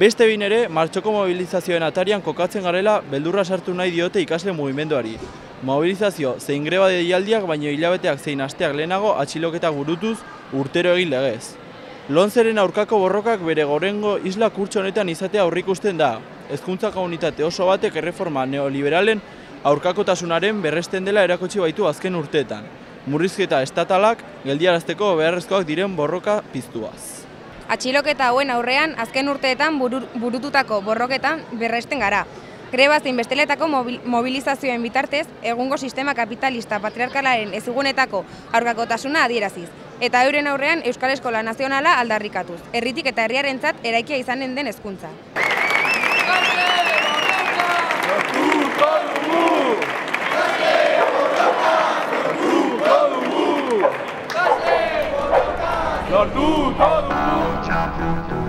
Beste bin ere, martxoko mobilizazioen atarian kokatzen garela beldurra sartu nahi diote ikasle mugimenduari. Mobilizazio zein greba deialdiak baino hilabeteak zein asteak lehenago atxiloketa gurutuz urtero egin legez. Lonzeren aurkako borrokak bere gorengo isla kurtso honetan izatea aurrikusten da. Hezkuntza komunitate oso batek erreforma neoliberalen aurkakotasunaren berresten dela erakutsi baitu azken urteetan. Murrizketa estatalak geldiarazteko beharrezkoak diren borroka piztuaz. Atxiloketa hauen aurrean azken urteetan burututako borroketan berresten gara. Greba zein besteletako mobilizazioen bitartez, egungo sistema kapitalista patriarkalaren ezugunetako aurkakotasuna adieraziz. Eta euren aurrean Euskal Eskola Nazionala aldarrikatuz. Herritik eta herriarentzat eraikia izanen den hezkuntza. La luta!